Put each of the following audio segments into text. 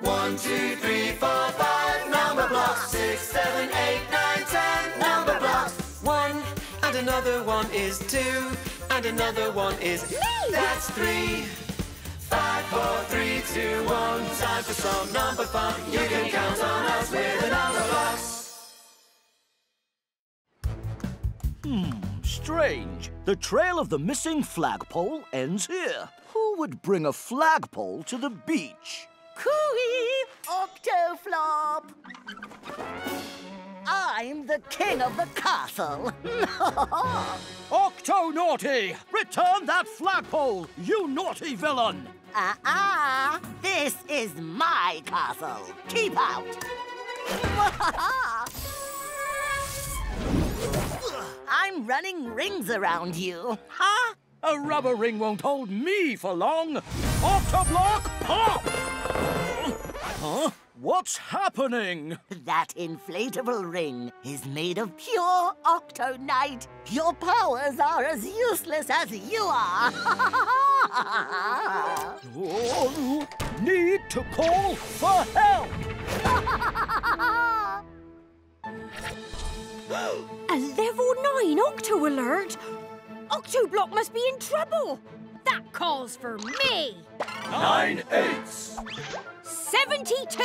One, two, three, four, five. Numberblocks. Six, seven, eight, nine, ten. Numberblocks. One, and another one is two, and another one is me. That's three. Five, four, three, two, one. Time for some number fun. You can count on us with the Numberblocks. Hmm, strange. The trail of the missing flagpole ends here. Who would bring a flagpole to the beach? Cooey, Octoflop! I'm the king of the castle. Octonaughty! Return that flagpole, you naughty villain! Ah-ah! This is my castle. Keep out! I'm running rings around you. Ha! A rubber ring won't hold me for long. Octoblock, pop! Huh? What's happening? That inflatable ring is made of pure Octonite. Your powers are as useless as you are. Oh, need to call for help! A level 9 Octo alert? Octoblock must be in trouble. That calls for me. Nine eights! 72.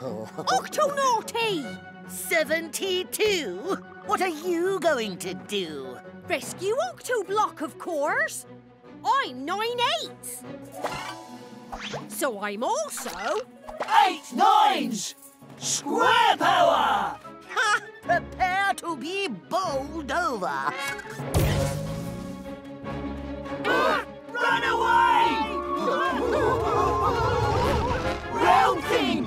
Octonaughty! 72? What are you going to do? Rescue Octoblock, of course. I'm 9 eighths. So I'm also... Eight nines! Square power! Ha! Prepare to be bowled over. Run away! Round thing!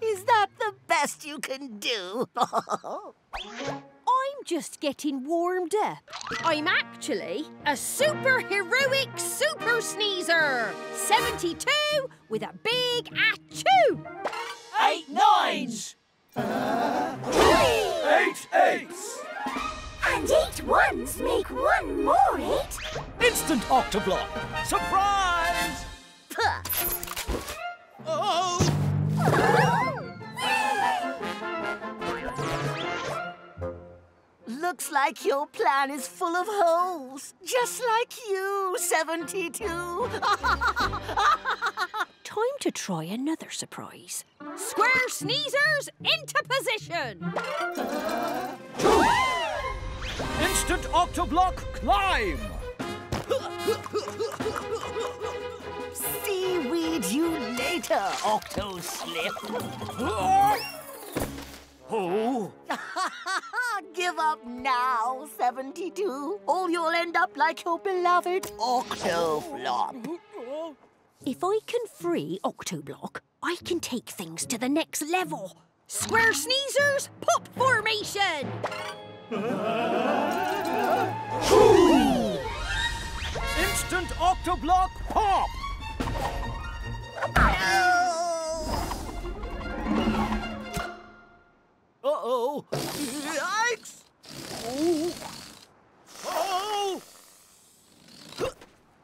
Is that the best you can do? I'm just getting warmed up. I'm actually a super heroic super sneezer. 72 with a big achoo. Eight nines! Eight eights! And eight ones make one more eight. Instant Octoblock! Surprise! Puh. Oh! Looks like your plan is full of holes. Just like you, 72. Time to try another surprise. Square sneezers into position. Instant Octoblock climb! Seaweed you later, Octo Slip. Oh! Give up now, 72. Or you'll end up like your beloved Octoflop. If I can free Octoblock, I can take things to the next level. Square sneezers, pop formation. Instant Octoblock pop! Uh-oh! Yikes! Oh! Oh!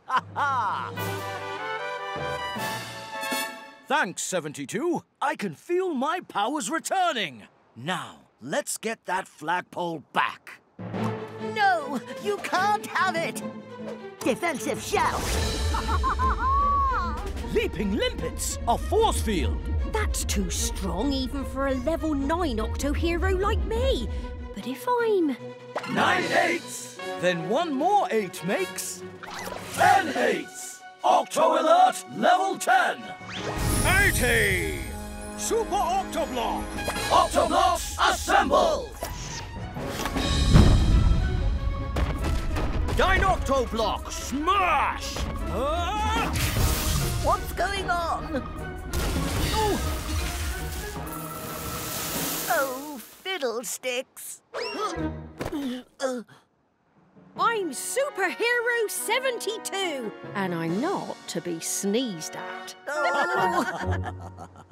Ha-ha! Thanks, 72. I can feel my powers returning. Now, let's get that flagpole back. No, you can't have it. Defensive shout. Leaping limpets, a force field. That's too strong even for a level 9 Octo hero like me. But if I'm... Nine eights. Then one more eight makes... Ten eights. Octo Alert level 10. 80. Super Octoblock. Octoblocks assemble. Dinoctoblock smash. What's going on? Oh, oh fiddlesticks. Uh, I'm Superhero 72, and I'm not to be sneezed at. oh.